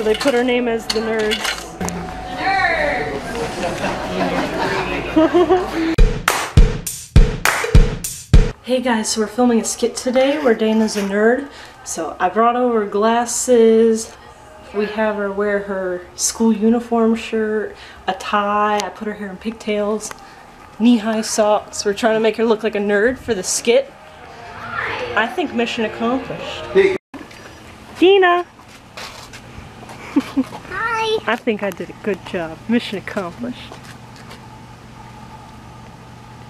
so they put her name as the Nerds. hey guys, so we're filming a skit today where Dana's a nerd. So I brought over glasses. We have her wear her school uniform shirt, a tie. I put her hair in pigtails, knee-high socks. We're trying to make her look like a nerd for the skit. I think mission accomplished. Dina! I think I did a good job. Mission accomplished.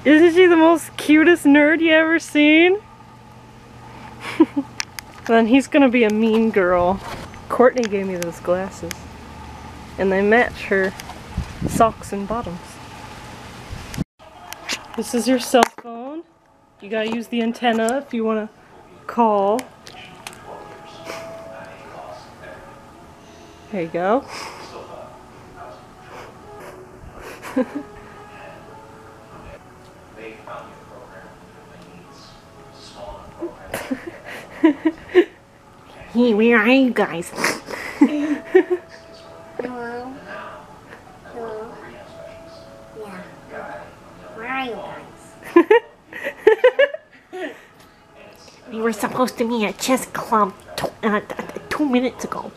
Isn't she the most cutest nerd you ever seen? then he's gonna be a mean girl. Courtney gave me those glasses. And they match her socks and bottoms. This is your cell phone. You gotta use the antenna if you wanna call. There you go. Hey, where are you guys? Hello. Hello. Yeah. Where are you guys? we were supposed to meet at chess club t- uh, two minutes ago.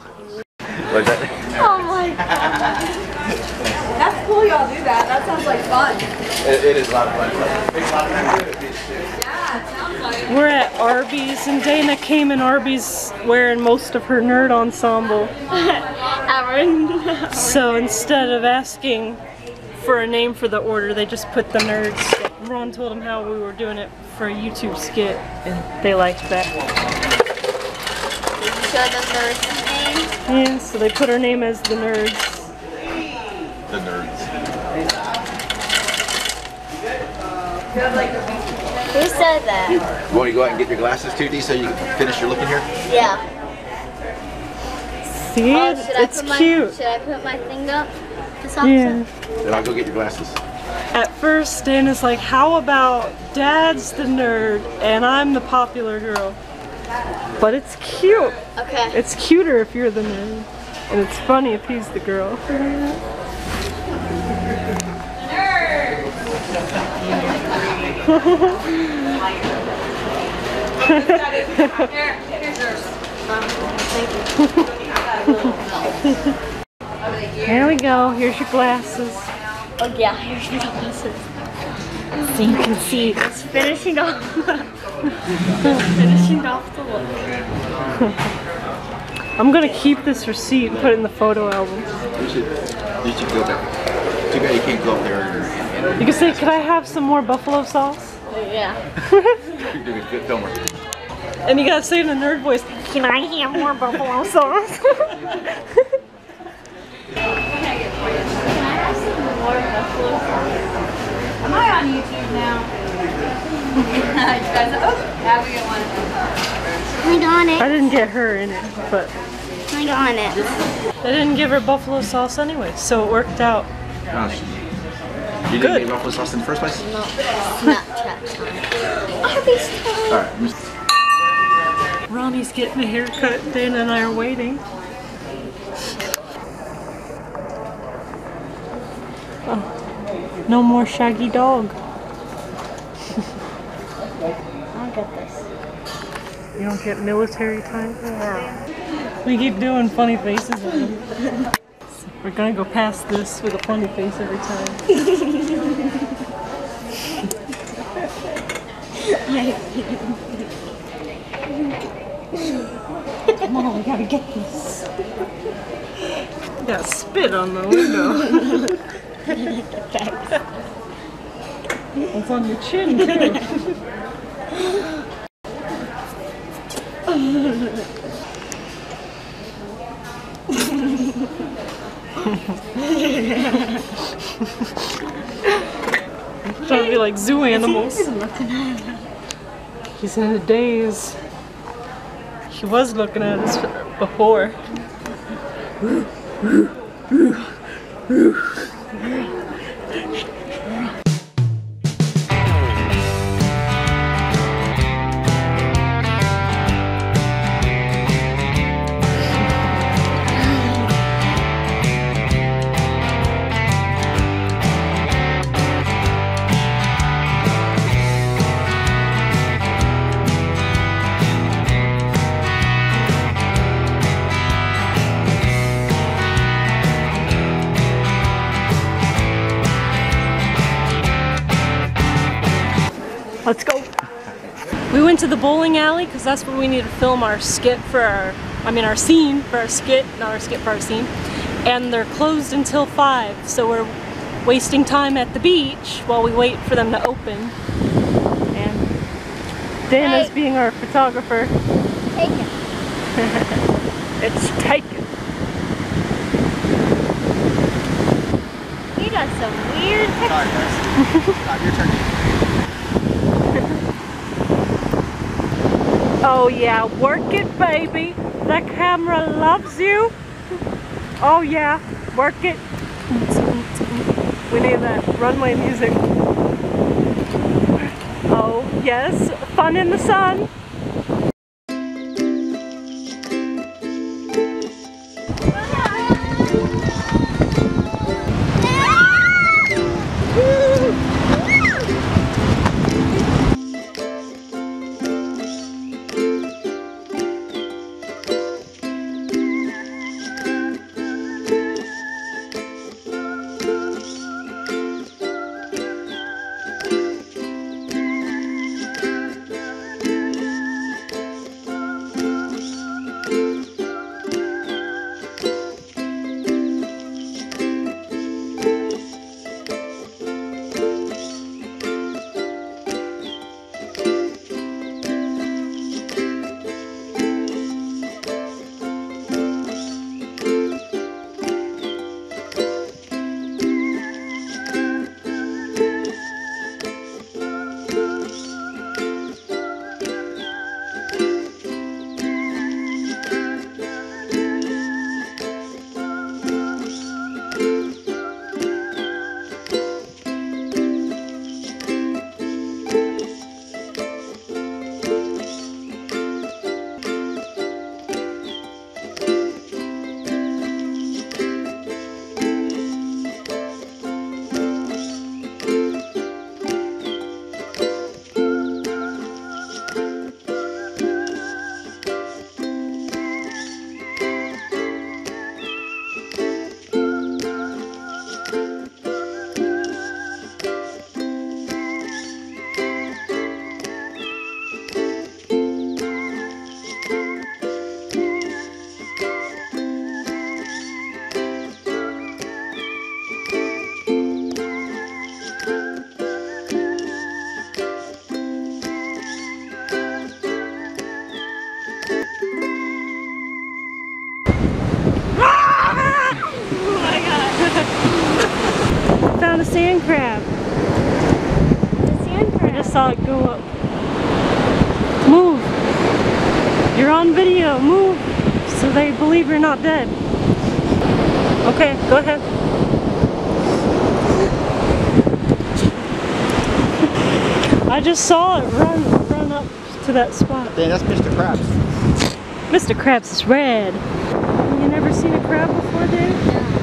What's that? Oh my god. That's cool y'all do that. That sounds like fun. It, it is a lot of fun. Yeah, it sounds like We're at Arby's and Dana came in Arby's wearing most of her nerd ensemble. So instead of asking for a name for the order, they just put the nerds. Ron told them how we were doing it for a YouTube skit and they liked that. Did you show them the name? Yeah, so they put her name as the nerds. The nerds. Who said that? You want to go out and get your glasses too, D, so you can finish your look in here? Yeah. See? Oh, should I it's put my cute. should I put my thing up? Yeah. Then I'll go get your glasses. At first, Dan is like, how about Dad's the nerd and I'm the popular girl? But it's cute. Okay. It's cuter if you're the nerd. And it's funny if he's the girl. Here, here's yours. Here we go. Here's your glasses. Oh yeah, here's your glasses. So you can see it's finishing off finishing off the look. I'm gonna keep this receipt and put it in the photo album. You should, you should go back. Too bad you can't go up there and, and, You can say, could I have some more buffalo sauce? Yeah. and do a good filmer. And you gotta say in a nerd voice, Can I have more buffalo sauce? Am I on YouTube now? you guys, oh, have a one. I got I it. I didn't get her in it, but I got it. they didn't give her buffalo sauce anyway, so it worked out. Oh, sh- you didn't Good. get buffalo sauce in the first place? No, Snapchat time. Arby's time. Alright, Ronnie's getting a haircut, Dana and I are waiting. Oh, no more shaggy dog. I'll get this. You don't get military time? No. We keep doing funny faces at him. We're gonna go past this with a funny face every time. Come on, we gotta get this. Got spit on the window. it's on your chin too. Trying to be like zoo animals. He's in a daze. He was looking at us before. Let's go. We went to the bowling alley because that's where we need to film our skit for our, I mean our scene for our skit, not our skit for our scene. And they're closed until 5, so we're wasting time at the beach while we wait for them to open. And Dana's Hey. being our photographer. Take it. It's taken. You got some weird Sorry, guys. Not your turn. Oh yeah, work it baby. The camera loves you. Oh yeah, work it. We need that runway music. Oh yes, fun in the sun. Found a sand crab. I just saw it go up. Move. You're on video. Move. So they believe you're not dead. Okay, go ahead. I just saw it run run up to that spot. Dan, that's Mr. Krabs. Mr. Krabs is red. Have you never seen a crab before, Dave?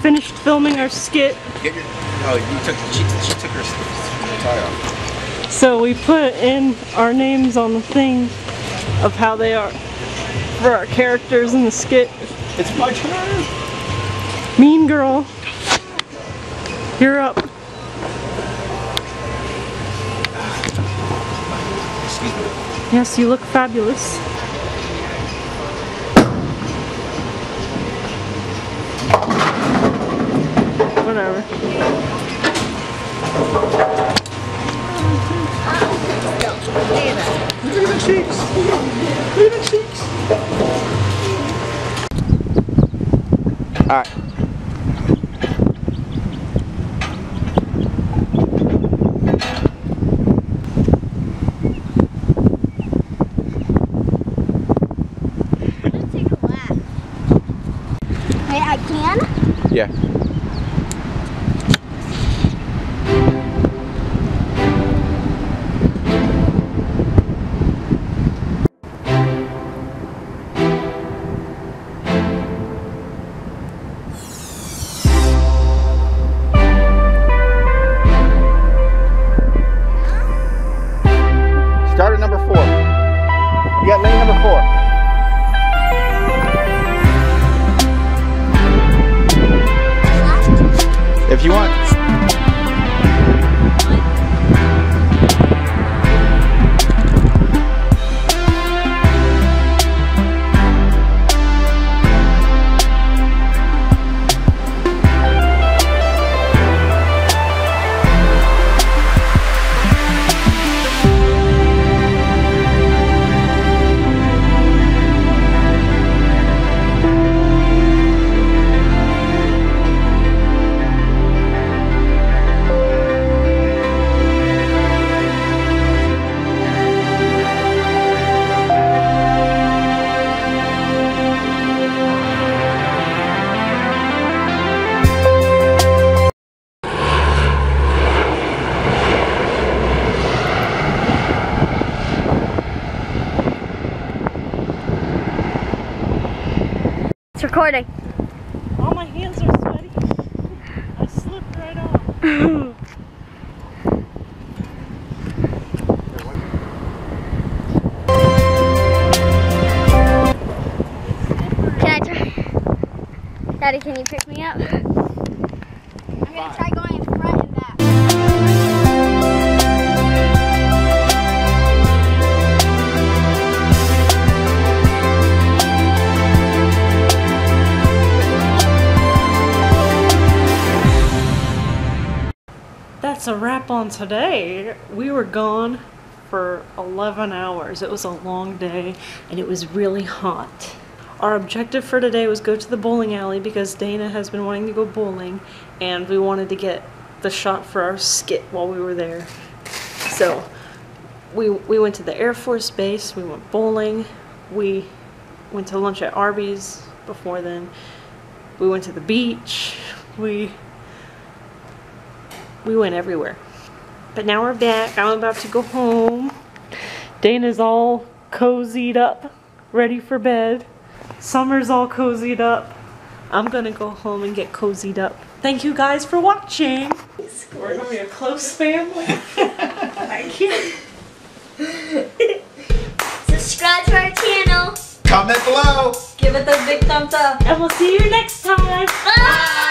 finished filming our skit. Get your. Oh, you took. She, she took her tie off. So we put in our names on the thing of how they are for our characters in the skit. It's my turn. Mean girl. You're up. Yes, you look fabulous. Whatever. Look at the cheeks. Look at the cheeks. All right. Daddy, can you pick me up? I'm gonna try going in front and back. That's a wrap on today. We were gone for 11 hours. It was a long day and it was really hot. Our objective for today was go to the bowling alley because Dana has been wanting to go bowling and we wanted to get the shot for our skit while we were there. So we, we went to the Air Force Base, we went bowling, we went to lunch at Arby's before then, we went to the beach, we we went everywhere. But now we're back. I'm about to go home. Dana's all cozied up, ready for bed. Summer's all cozied up. I'm gonna go home and get cozied up. Thank you guys for watching. We're gonna be a close family. Thank you. Subscribe to our channel. Comment below. Give it the big thumbs up. And we'll see you next time. Bye.